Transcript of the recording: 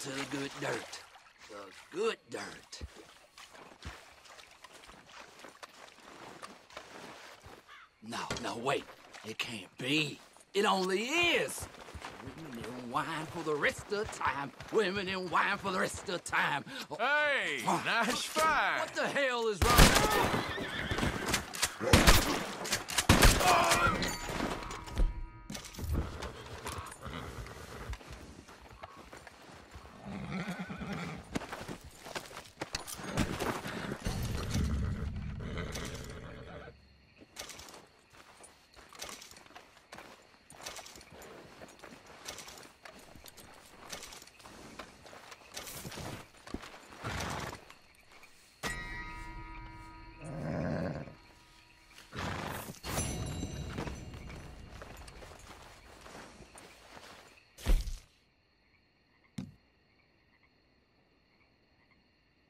to the good dirt. The good dirt. No, no, wait. It can't be. It only is. Women in wine for the rest of time. Women in wine for the rest of time. Oh, Hey, nice what the hell is wrong?